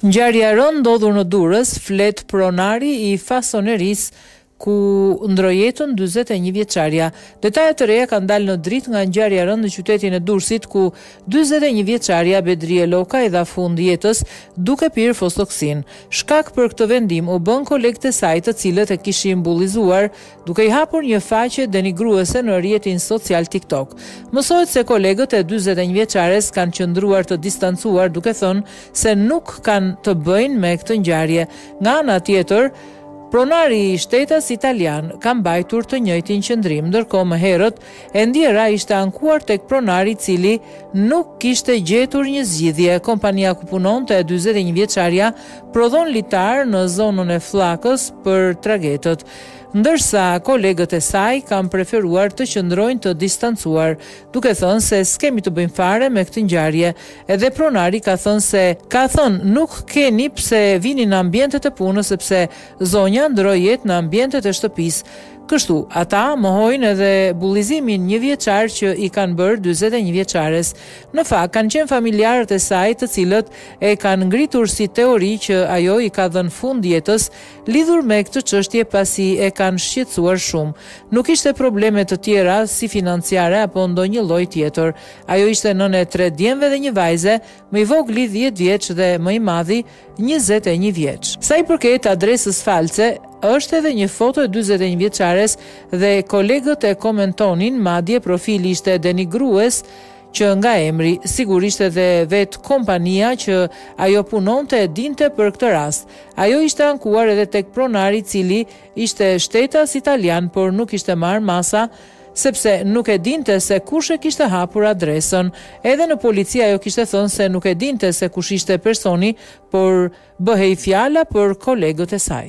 Ngjarja e rëndë ndodhur në Durrës, flet pronari i fasonerisë, ku ndërroi jetë dyzet e një vjeçarja. Detaje të reja kanë dalë në dritë nga ngjarja e rëndë në qytetin e Durrësit, ku dyzet e një vjeçarja Bedrije Loka i dha fund jetës duke pirë fostoksinë. Shkak për këtë vendim u bënë kolegët e saj të cilët e kishin bullizuar duke i hapur një faqe denigruese në rrjetin social TikTok. Mësohet se kolegët e dyzet e një vjeçares kanë qëndruar të distancuar duke thënë se nuk kanë të bëjnë me këtë ngjarje. Nga ana tjetër, pronari shtetas italian ka mbajtur të njëjtin qëndrim, ndërkohë më herët e ndjera ishte ankuar tek pronari i cili nuk kishte gjetur një zgjidhje. Kompania ku punonte dyzet e një vjeçarja prodhon litarë në zonën e Fllakës për tragetët. Ndërsa, kolegët e saj kanë preferuar të qëndrojnë të distancuar, duke thënë se s'kemi të bëjmë fare me këtë ngjarje. Edhe pronari ka thënë se ka thënë nuk keni pse vini në ambientet e punës sepse zonja ndërroi jetë në ambientet e shtëpisë. Kështu, ata mohojnë edhe bullizimin njëvjeçar që i kanë bërë dyzet e një vjeçares. Në fakt, kanë qenë familjarët e saj të cilët e kanë ngritur si teori që ajo i ka dhënë fund jetës Lidhur me këtë çështje pasi e kanë shqetësuar shumë. Nuk kishte probleme të tjera, si financiare apo ndonjë lloj tjetër. Ajo ishte nënë e tre djemve dhe një vajze, më i vogli dhjetë vjeç dhe më i madhi njëzet e një vjeç. Sa i përket adresës false, është edhe një foto e dyzet e një vjeçares dhe kolegët e komentonin, madje profili ishte denigrues, që nga emri, sigurisht edhe vetë kompania që ajo punonte e dinte për këtë rast. Ajo ishte ankuar edhe tek pronari i cili ishte shtetas italian, por nuk kishte marrë masa sepse nuk e dinte se kush e kishte hapur adresën. Edhe në polici ajo kishte thënë se nuk e dinte se kush ishte personi, por bëhej fjala për kolegët e saj.